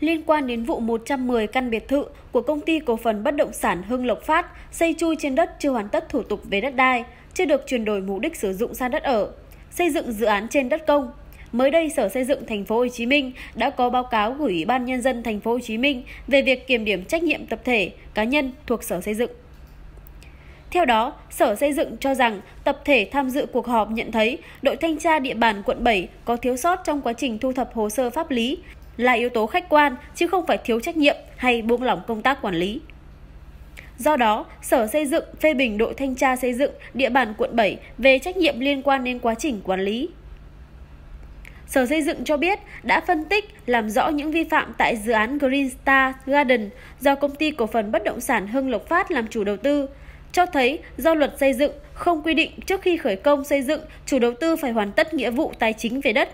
liên quan đến vụ 110 căn biệt thự của công ty cổ phần bất động sản Hưng Lộc Phát xây chui trên đất chưa hoàn tất thủ tục về đất đai, chưa được chuyển đổi mục đích sử dụng sang đất ở, xây dựng dự án trên đất công. Mới đây, Sở Xây dựng Thành phố Hồ Chí Minh đã có báo cáo gửi Ủy ban nhân dân Thành phố Hồ Chí Minh về việc kiểm điểm trách nhiệm tập thể, cá nhân thuộc Sở Xây dựng. Theo đó, Sở Xây dựng cho rằng tập thể tham dự cuộc họp nhận thấy đội thanh tra địa bàn quận 7 có thiếu sót trong quá trình thu thập hồ sơ pháp lý là yếu tố khách quan chứ không phải thiếu trách nhiệm hay buông lỏng công tác quản lý. Do đó, Sở Xây dựng phê bình đội thanh tra xây dựng địa bàn quận 7 về trách nhiệm liên quan đến quá trình quản lý. Sở Xây dựng cho biết đã phân tích làm rõ những vi phạm tại dự án Green Star Garden do công ty cổ phần bất động sản Hưng Lộc Phát làm chủ đầu tư, cho thấy do luật xây dựng không quy định trước khi khởi công xây dựng, chủ đầu tư phải hoàn tất nghĩa vụ tài chính về đất.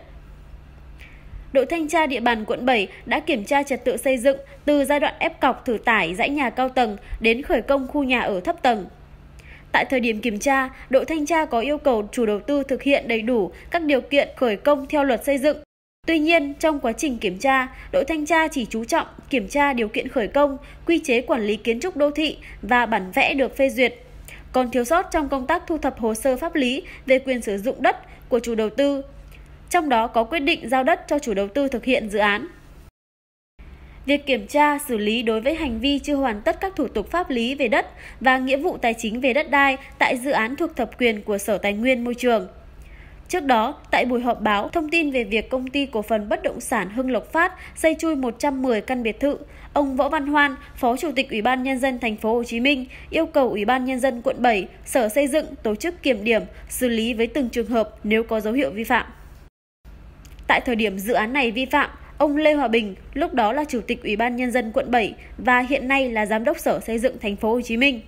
Đội thanh tra địa bàn quận 7 đã kiểm tra trật tự xây dựng từ giai đoạn ép cọc thử tải dãy nhà cao tầng đến khởi công khu nhà ở thấp tầng. Tại thời điểm kiểm tra, đội thanh tra có yêu cầu chủ đầu tư thực hiện đầy đủ các điều kiện khởi công theo luật xây dựng. Tuy nhiên, trong quá trình kiểm tra, đội thanh tra chỉ chú trọng kiểm tra điều kiện khởi công, quy chế quản lý kiến trúc đô thị và bản vẽ được phê duyệt. Còn thiếu sót trong công tác thu thập hồ sơ pháp lý về quyền sử dụng đất của chủ đầu tư, trong đó có quyết định giao đất cho chủ đầu tư thực hiện dự án. Việc kiểm tra, xử lý đối với hành vi chưa hoàn tất các thủ tục pháp lý về đất và nghĩa vụ tài chính về đất đai tại dự án thuộc thẩm quyền của Sở Tài nguyên Môi trường. Trước đó, tại buổi họp báo thông tin về việc công ty cổ phần bất động sản Hưng Lộc Phát xây chui 110 căn biệt thự, ông Võ Văn Hoan, Phó Chủ tịch Ủy ban nhân dân thành phố Hồ Chí Minh yêu cầu Ủy ban nhân dân quận 7, Sở Xây dựng tổ chức kiểm điểm, xử lý với từng trường hợp nếu có dấu hiệu vi phạm. Tại thời điểm dự án này vi phạm, ông Lê Hòa Bình, lúc đó là Chủ tịch Ủy ban nhân dân quận 7 và hiện nay là Giám đốc Sở Xây dựng thành phố Hồ Chí Minh.